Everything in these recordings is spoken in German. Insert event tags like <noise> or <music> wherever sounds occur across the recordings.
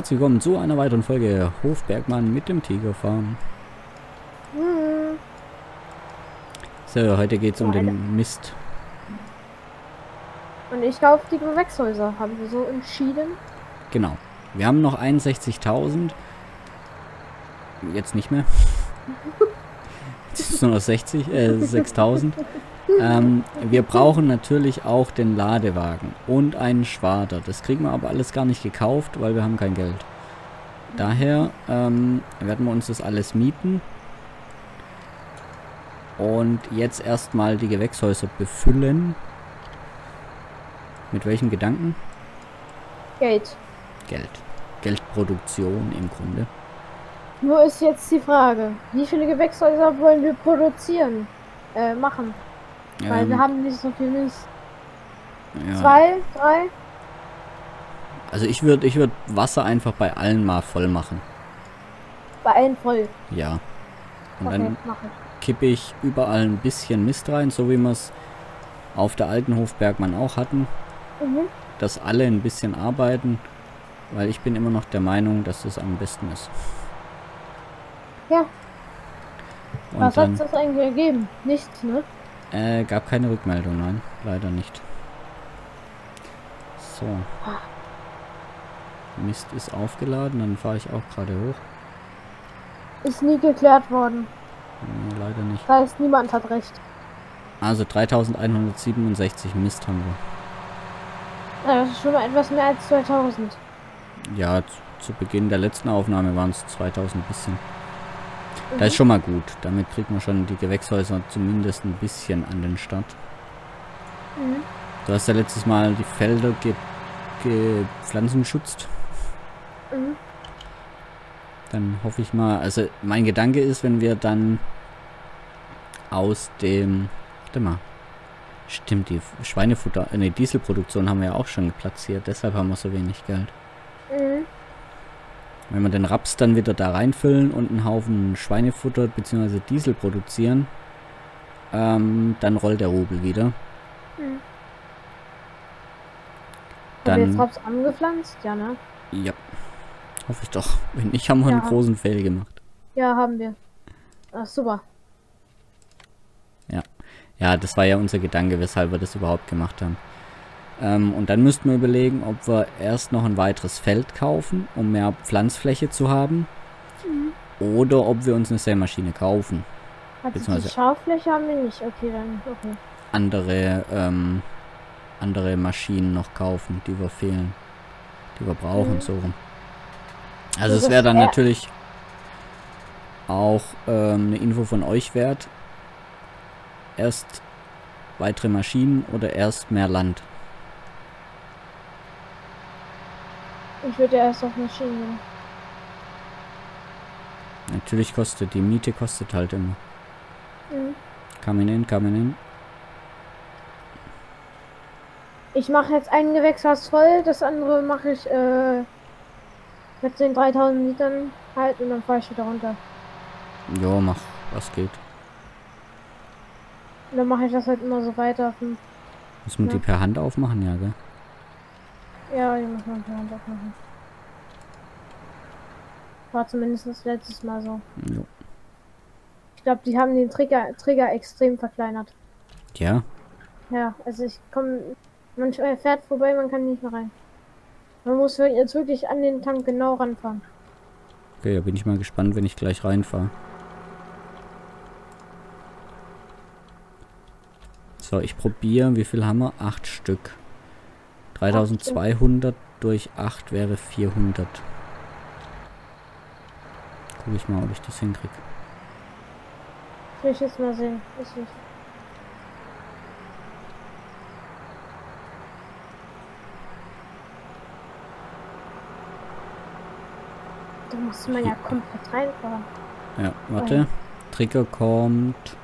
herzlich willkommen zu einer weiteren Folge Hofbergmann mit dem Tigerfarm. Hm. So, heute geht es um den Mist. Und ich kaufe die Gewächshäuser, haben wir so entschieden. Genau. Wir haben noch 61.000. Jetzt nicht mehr. <laughs> Jetzt ist nur noch 60, äh, 6.000. Ähm, wir brauchen natürlich auch den Ladewagen und einen Schwader. Das kriegen wir aber alles gar nicht gekauft, weil wir haben kein Geld. Daher ähm, werden wir uns das alles mieten. Und jetzt erstmal die Gewächshäuser befüllen. Mit welchen Gedanken? Geld. Geld. Geldproduktion im Grunde. Nur ist jetzt die Frage, wie viele Gewächshäuser wollen wir produzieren? Äh, machen. Weil wir Ähm, haben nicht so viel Mist. Ja. Zwei, drei? Also ich würde ich würd Wasser einfach bei allen mal voll machen. Bei allen voll. Ja. Und Okay, dann kippe ich überall ein bisschen Mist rein, so wie wir es auf der alten Hofbergmann auch hatten. Mhm. Dass alle ein bisschen arbeiten, weil ich bin immer noch der Meinung, dass das am besten ist. Ja. Und Was hat das eigentlich ergeben? Nichts, ne? äh, gab keine Rückmeldung, nein, leider nicht. So. Mist ist aufgeladen, dann fahre ich auch gerade hoch. Ist nie geklärt worden. Nee, leider nicht. Das heißt, niemand hat recht. Also 3167 Mist haben wir. Ja, das ist schon mal etwas mehr als 2000. Ja, zu, zu Beginn der letzten Aufnahme waren es 2000 bisschen. Mhm. Das ist schon mal gut. Damit kriegt man schon die Gewächshäuser zumindest ein bisschen an den Start. Mhm. Du hast ja letztes Mal die Felder gepflanzenschutzt. Mhm. Dann hoffe ich mal, also mein Gedanke ist, wenn wir dann aus dem, warte mal, stimmt, die Schweinefutter, ne, Dieselproduktion haben wir ja auch schon platziert, deshalb haben wir so wenig Geld. Mhm. Wenn wir den Raps dann wieder da reinfüllen und einen Haufen Schweinefutter bzw. Diesel produzieren, ähm, dann rollt der Rubel wieder. Mhm. Haben wir jetzt Dann, Raps angepflanzt? Ja, ne? ja, hoffe ich doch. Wenn nicht, haben wir einen Ja. großen Fail gemacht. Ja, haben wir. Ach, super. Ja, das war ja unser Gedanke, weshalb wir das überhaupt gemacht haben. Ähm, und dann müssten wir überlegen, ob wir erst noch ein weiteres Feld kaufen, um mehr Pflanzfläche zu haben. Oder ob wir uns eine Sämaschine kaufen. Also die Schaufläche haben wir nicht. Okay, dann okay. Andere, ähm, andere Maschinen noch kaufen, die wir fehlen. Die wir brauchen, Mhm. so rum. Also es wäre dann natürlich auch ähm, eine Info von euch wert. Erst weitere Maschinen oder erst mehr Land. Ich würde erst auf Maschinen. Natürlich kostet die Miete kostet halt immer. Mhm. Coming in, coming in. Ich mache jetzt ein Gewächshaus voll, das andere mache ich äh, mit den 3000 Litern halt und dann fahre ich wieder runter. Jo, mach, was geht. Und dann mache ich das halt immer so weiter. Muss man Ja. die per Hand aufmachen, ja, gell? Ja, die muss man per Hand aufmachen. War zumindest das letztes Mal so. Jo. Ich glaube, die haben den Trigger, Trigger extrem verkleinert. Ja, Ja, also ich komme, man fährt vorbei, man kann nicht mehr rein. Man muss jetzt wirklich an den Tank genau ranfahren. okay, da bin ich mal gespannt, wenn ich gleich reinfahre. So, ich probiere, wie viel haben wir? Acht Stück. 3200 durch 8 wäre 400. Guck ich mal, ob ich das hinkriege. Das will ich jetzt mal sehen. Das will muss man ja komplett reinfahren. Ja, warte. Trigger kommt.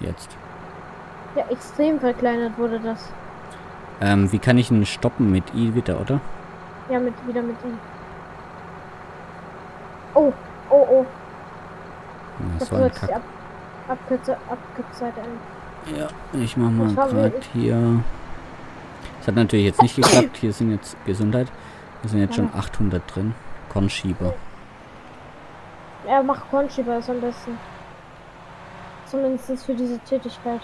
Jetzt. Ja, extrem verkleinert wurde das. Ähm, wie kann ich ihn stoppen mit I wieder, oder? Ja, mit wieder mit ihm. Oh, oh, oh. Das so ein Kack. ab, abkürze, abkürze ein. Ja, ich mach mal gerade hier. Das hat natürlich jetzt nicht geklappt. <coughs> Hier sind jetzt Gesundheit. Hier sind jetzt schon 800 drin. Kornschieber. Ja, mach Kornschieber ist am besten. Zumindest für diese Tätigkeit.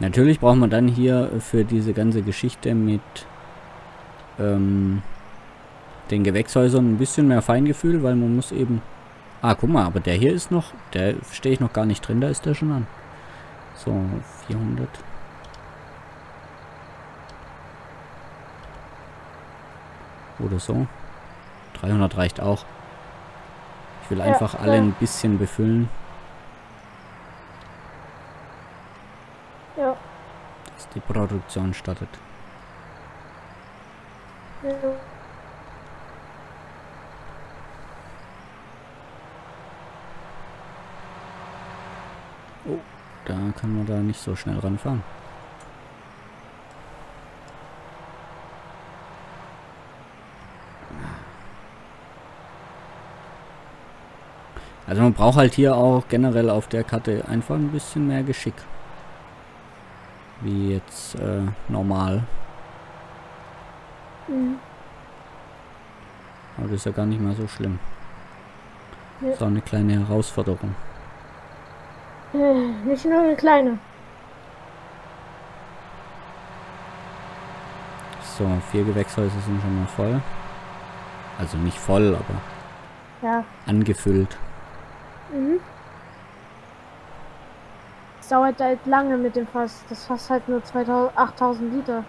Natürlich braucht man dann hier für diese ganze Geschichte mit ähm, den Gewächshäusern ein bisschen mehr Feingefühl, weil man muss eben... Ah, guck mal, aber der hier ist noch... Der stehe ich noch gar nicht drin, da ist der schon an. So, 400. Oder so. 300 reicht auch. Ich will einfach ja, alle ein bisschen befüllen. Ja. Dass die Produktion startet. Ja. Oh, da kann man da nicht so schnell ranfahren. Also man braucht halt hier auch generell auf der Karte einfach ein bisschen mehr Geschick. Wie jetzt äh, normal. Mhm. Aber das ist ja gar nicht mal so schlimm. Ja. ist auch eine kleine Herausforderung. Äh, nicht nur eine kleine. So, vier Gewächshäuser sind schon mal voll. Also nicht voll, aber ja. angefüllt. Mhm. Es dauert halt lange mit dem Fass. Das Fass halt nur 2000, 8000 Liter.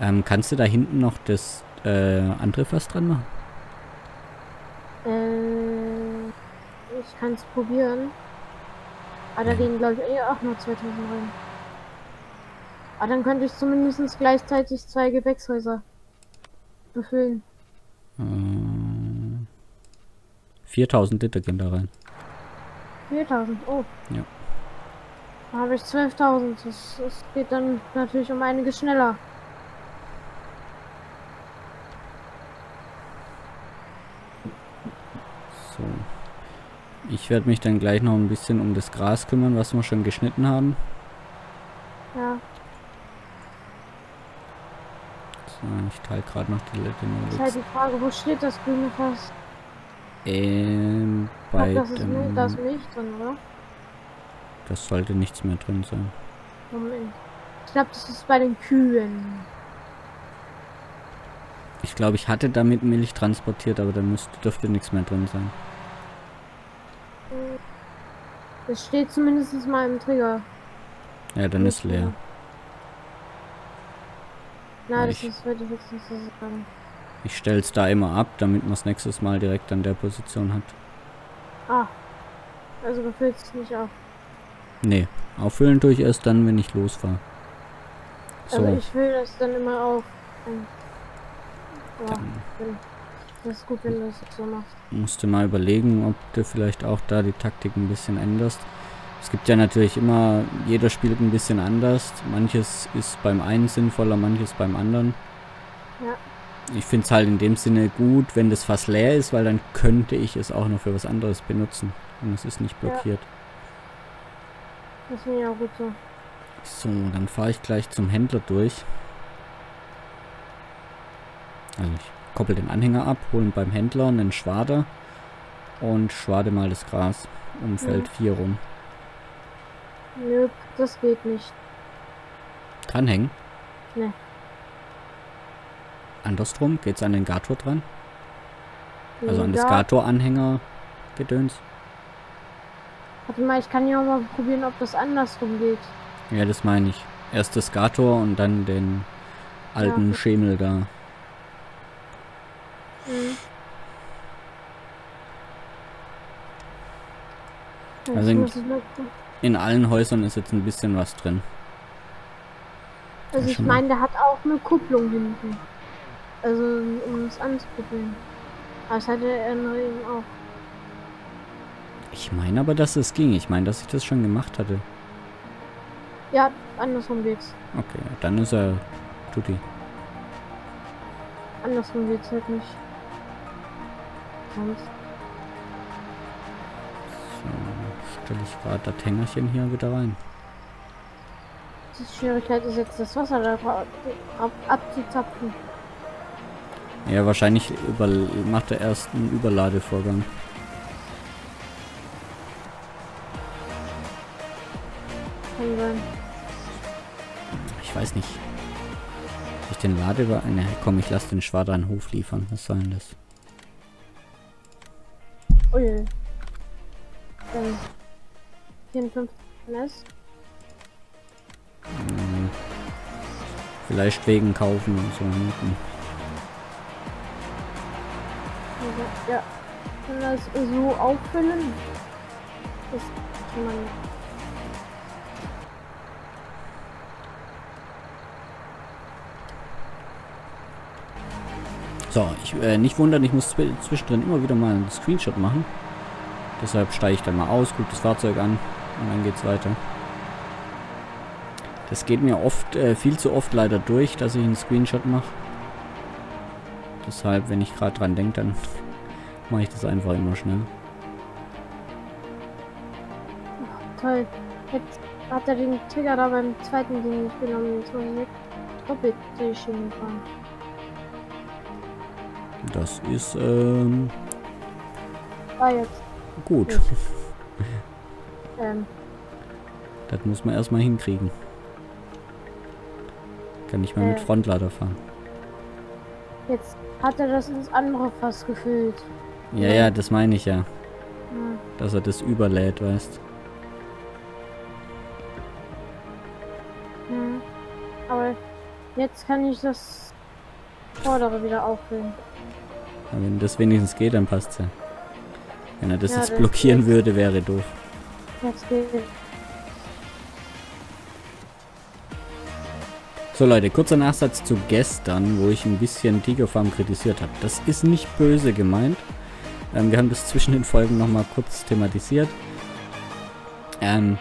Ähm, kannst du da hinten noch das äh, andere Fass dran machen? Äh, ich kann es probieren. Aber da gehen glaube ich eh auch nur 2000 rein. Aber dann könnte ich zumindest gleichzeitig zwei Gewächshäuser befüllen. Äh, 4000 Liter gehen da rein. 4000, oh. Ja. Da habe ich 12.000. Das, das geht dann natürlich um einiges schneller. So. Ich werde mich dann gleich noch ein bisschen um das Gras kümmern, was wir schon geschnitten haben. Ja. So, ich teile gerade noch die Lette. Das ist halt die Frage, wo steht das grüne Fass? Ähm, bei das ist dem, das Milch drin, oder? Das sollte nichts mehr drin sein. Moment. Ich glaube, das ist bei den Kühen. Ich glaube, ich hatte damit Milch transportiert, aber da müsste, dürfte nichts mehr drin sein. Das steht zumindest mal im Trigger. Ja, dann ist leer. Nein, das ist, würde ich jetzt nicht so sagen. Ich stelle es da immer ab, damit man es nächstes Mal direkt an der Position hat. Ah. Also du füllst es nicht auf. Nee, auffüllen tue ich erst dann, wenn ich losfahre. So. Also ich fülle das dann immer auf. Ja, das ist gut, wenn du das so machst. Musst du mal überlegen, ob du vielleicht auch da die Taktik ein bisschen änderst. Es gibt ja natürlich immer, jeder spielt ein bisschen anders. Manches ist beim einen sinnvoller, manches beim anderen. Ja ich finde es halt in dem Sinne gut, wenn das Fass leer ist, weil dann könnte ich es auch noch für was anderes benutzen. Und es ist nicht blockiert. Ja. Das finde ich auch gut so. So, dann fahre ich gleich zum Händler durch. Also ich koppel den Anhänger ab, holen beim Händler einen Schwader und schwade mal das Gras um Feld 4 rum. Nö, das geht nicht. Dranhängen? Ne. Andersrum, geht es an den Gator dran? Also an das Gator-Anhänger gedöns? Warte mal, ich kann ja auch mal probieren, ob das andersrum geht. Ja, das meine ich. Erst das Gator und dann den alten ja. Schemel da. Mhm. Also in, in, allen Häusern ist jetzt ein bisschen was drin. Also ich meine, der hat auch eine Kupplung hinten. Also, um es anzuprobieren. Aber das hatte er eben auch. Ich meine aber, dass es ging. Ich meine, dass ich das schon gemacht hatte. Ja, andersrum geht's. Okay, dann ist er Tutti. Andersrum geht's halt nicht. Sonst. So, stelle ich gerade das Hängerchen hier wieder rein. Die Schwierigkeit ist jetzt das Wasser da dra- ab, abzuzapfen. Ja, wahrscheinlich über, macht er erst einen Überladevorgang. Kann sein. Ich weiß nicht. Ich den Lade über... Ne, komm, ich lasse den Schwader an den Hof liefern. Was soll denn das? Ui. Dann 54 MS. Hm. Vielleicht wegen Kaufen und so. Hm. Ja. Kann das so auffüllen? Das kann man. So, ich, äh, nicht wundern, ich muss zwi- zwischendrin immer wieder mal einen Screenshot machen. Deshalb steige ich dann mal aus, gucke das Fahrzeug an und dann geht's weiter. Das geht mir oft, äh, viel zu oft leider durch, dass ich einen Screenshot mache. Deshalb, wenn ich gerade dran denke, dann mache ich das einfach immer schnell. Toll. Jetzt hat er den Trigger da beim zweiten Ding nicht genommen. Jetzt muss ich nicht doppelt durch die Schiene fahren. Das ist ähm, Ah, jetzt. gut. <laughs> Ähm, Das muss man erstmal hinkriegen. Kann nicht mit Äh. Frontlader fahren. jetzt hat er das ins andere Fass gefüllt. Ja, ja, das meine ich ja. Ja. Dass er das überlädt, weißt Mhm. Aber jetzt kann ich das vordere wieder auffüllen. Wenn das wenigstens geht, dann passt's ja. Wenn er das Ja, jetzt das blockieren geht. würde, wäre doof. Jetzt geht es. So Leute, kurzer Nachsatz zu gestern, wo ich ein bisschen Tigerfarm kritisiert habe. Das ist nicht böse gemeint. Ähm, wir haben das zwischen den Folgen nochmal kurz thematisiert. Ähm,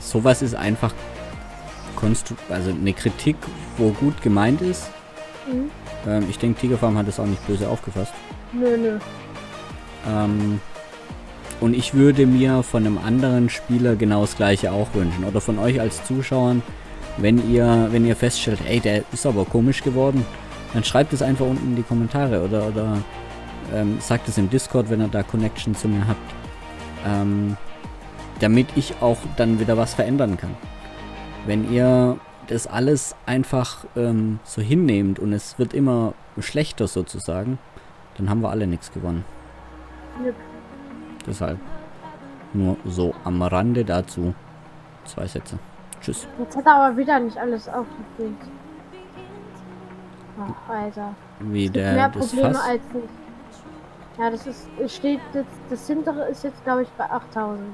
sowas ist einfach konstru also eine Kritik, wo gut gemeint ist. Mhm. Ähm, ich denke, Tigerfarm hat das auch nicht böse aufgefasst. Nö, nö. Ähm, und ich würde mir von einem anderen Spieler genau das gleiche auch wünschen. Oder von euch als Zuschauern, wenn ihr, wenn ihr feststellt, ey, der ist aber komisch geworden, dann schreibt es einfach unten in die Kommentare oder, oder ähm, sagt es im Discord, wenn ihr da Connection zu mir habt. Ähm, damit ich auch dann wieder was verändern kann. Wenn ihr das alles einfach ähm, so hinnehmt und es wird immer schlechter sozusagen, dann haben wir alle nichts gewonnen. Jupp. Deshalb nur so am Rande dazu zwei Sätze. Tschüss. Jetzt hat er aber wieder nicht alles aufgefüllt. Ach, Alter. Wie mehr der das Probleme Fass. als nicht. Ja, das ist, es steht jetzt, das hintere ist jetzt, glaube ich, bei 8000.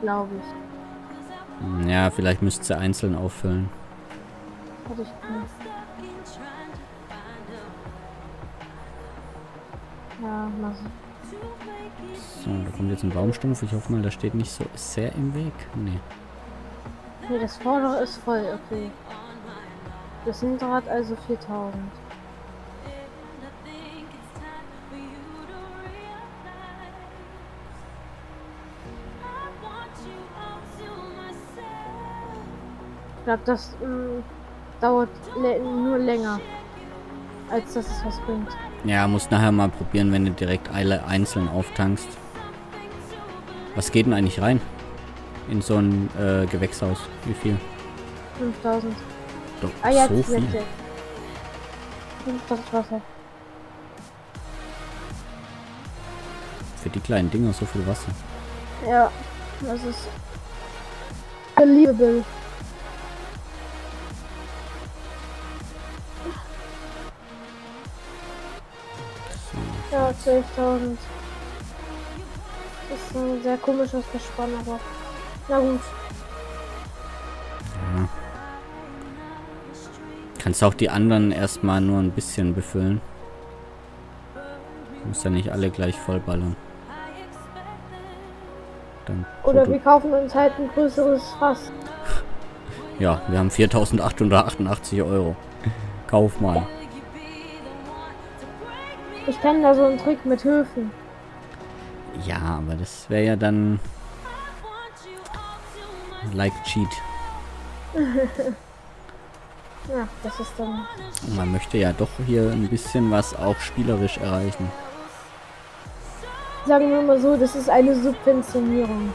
Glaube ich. Ja, vielleicht müsst ihr einzeln auffüllen. Hatte ich nicht. Ja, so. So, da kommt jetzt ein Baumstumpf. Ich hoffe mal, da steht nicht so sehr im Weg. Nee. Nee, das vordere ist voll, okay. Das hintere hat also 4000. glaube, das mm, dauert nur länger, als dass es was bringt. Ja, musst nachher mal probieren, wenn du direkt alle einzeln auftankst. Was geht denn eigentlich rein? In so ein äh, Gewächshaus? Wie viel? 5000. Doch, Ah, jetzt, so viel. jetzt. Und das Wasser. Für die kleinen Dinger so viel Wasser. Ja, das ist believable. Ja, 12.000. Das ist ein sehr komisches Gespann, aber na gut. Ja. Kannst auch die anderen erstmal nur ein bisschen befüllen. Muss ja nicht alle gleich vollballern. Dann Oder Foto- wir kaufen uns halt ein größeres Fass. Ja, wir haben 4.888 Euro. Kauf mal. Ich kenne da so einen Trick mit Höfen. Ja, aber das wäre ja dann like cheat. <laughs> ja, das ist dann. Man möchte ja doch hier ein bisschen was auch spielerisch erreichen. Sagen wir mal so, das ist eine Subventionierung.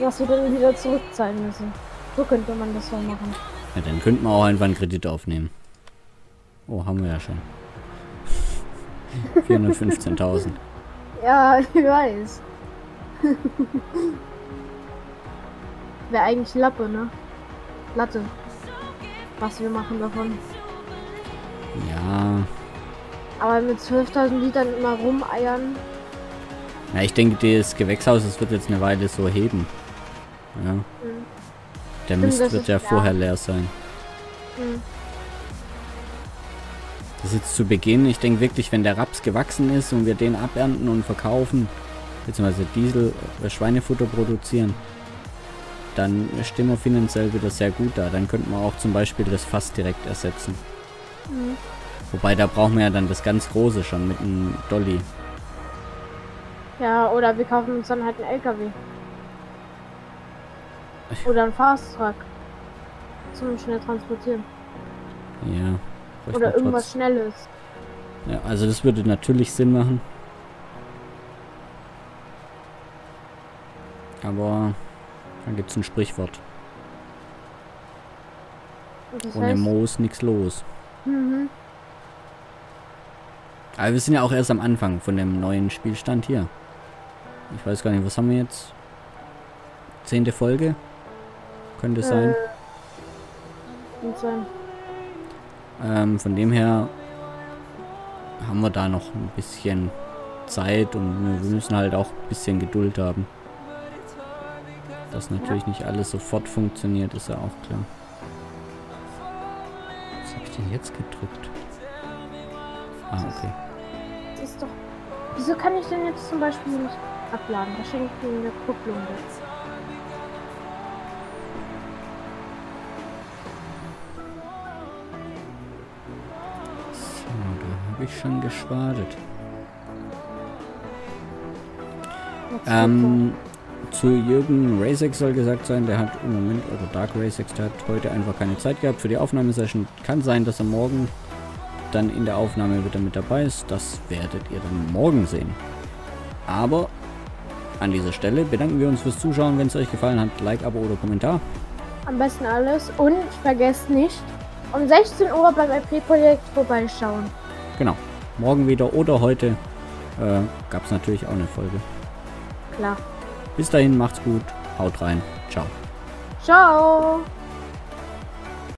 Was wir dann wieder zurückzahlen müssen. So könnte man das ja machen. Ja, dann könnten wir auch einfach einen Kredit aufnehmen. Oh, haben wir ja schon. 415.000. Ja, ich weiß. Wäre eigentlich Lappe, ne? Latte. Was wir machen davon. Ja. Aber mit 12.000 Litern immer rumeiern. Ja, ich denke, das Gewächshaus, das wird jetzt eine Weile so heben. Ja. Hm. Der Stimmt, Mist wird ja klar. vorher leer sein. Hm. Das ist jetzt zu Beginn, ich denke wirklich, wenn der Raps gewachsen ist und wir den abernten und verkaufen, beziehungsweise Diesel, äh, Schweinefutter produzieren, dann stehen wir finanziell wieder sehr gut da. Dann könnten wir auch zum Beispiel das Fass direkt ersetzen. Hm. Wobei, da brauchen wir ja dann das ganz große schon mit einem Dolly. Ja, oder wir kaufen uns dann halt einen LKW. Oder einen Fast Truck. Zum schnell transportieren. Ja. Oder irgendwas trotz- Schnelles. Ja, also das würde natürlich Sinn machen. Aber dann gibt es ein Sprichwort. Das Ohne heißt, Moos nichts los. mhm. Aber wir sind ja auch erst am Anfang von dem neuen Spielstand hier. Ich weiß gar nicht, was haben wir jetzt? Zehnte Folge? Könnte sein. Äh, und sein. Ähm, von dem her haben wir da noch ein bisschen Zeit und wir müssen halt auch ein bisschen Geduld haben. Dass natürlich nicht alles sofort funktioniert, ist ja auch klar. Was habe ich denn jetzt gedrückt? Ah, okay. Ist doch. Wieso kann ich denn jetzt zum Beispiel nicht abladen? Da schenkt mir eine Kupplung jetzt. Habe ich schon geschwadet. Ähm, zu Jürgen Racex soll gesagt sein, der hat im Moment, oder Dark Racex, der hat heute einfach keine Zeit gehabt für die Aufnahmesession. Kann sein, dass er morgen dann in der Aufnahme wieder mit dabei ist. Das werdet ihr dann morgen sehen. Aber an dieser Stelle bedanken wir uns fürs Zuschauen. Wenn es euch gefallen hat, Like, Abo oder Kommentar. Am besten alles. Und vergesst nicht, um 16 Uhr beim RP-Projekt vorbeischauen. Genau. Morgen wieder oder heute äh, gab es natürlich auch eine Folge. Klar. Bis dahin, macht's gut. Haut rein. Ciao. Ciao.